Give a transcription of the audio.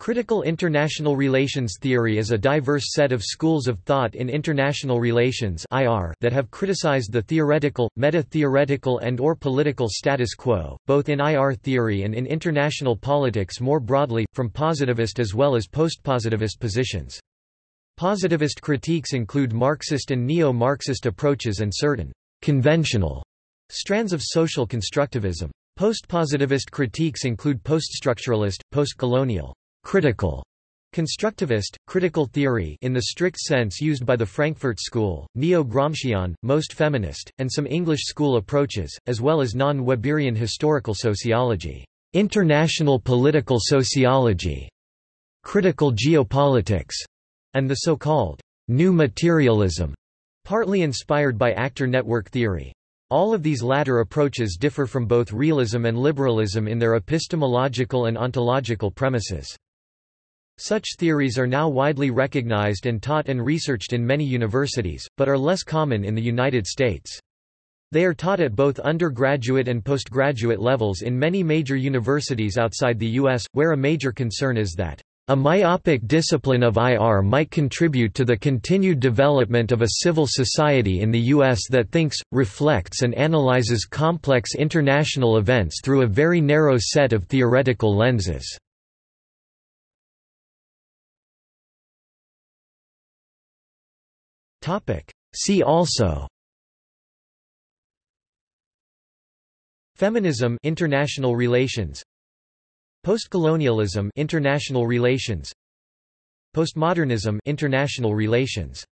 Critical international relations theory is a diverse set of schools of thought in international relations that have criticized the theoretical, meta-theoretical and or political status quo, both in IR theory and in international politics more broadly, from positivist as well as postpositivist positions. Positivist critiques include Marxist and neo-Marxist approaches and certain conventional strands of social constructivism. Postpositivist critiques include poststructuralist, postcolonial critical Constructivist, critical theory in the strict sense used by the Frankfurt School, neo-Gramscian, most feminist, and some English school approaches, as well as non-Weberian historical sociology, international political sociology, critical geopolitics, and the so-called new materialism, partly inspired by actor network theory. All of these latter approaches differ from both realism and liberalism in their epistemological and ontological premises. Such theories are now widely recognized and taught and researched in many universities, but are less common in the United States. They are taught at both undergraduate and postgraduate levels in many major universities outside the U.S., where a major concern is that a myopic discipline of IR might contribute to the continued development of a civil society in the U.S. that thinks, reflects and analyzes complex international events through a very narrow set of theoretical lenses. Topic. See also. Feminism international relations. Postcolonialism international relations. Postmodernism international relations